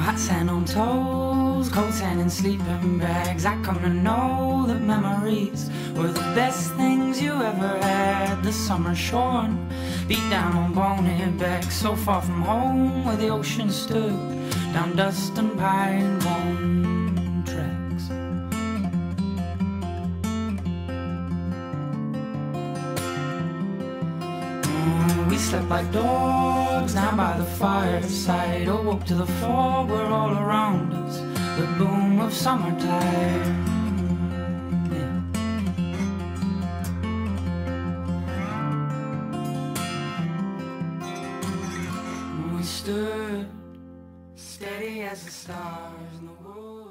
Hats and on toes, coats and in sleeping bags. I come to know that memories were the best things you ever had. The summer shorn, beat down on bonehead backs, so far from home where the ocean stood, down dust and pine bone we slept like dogs down by the fireside. Oh, Awoke to the fog were all around us. The boom of summertime. Yeah. We stood steady as the stars in the world.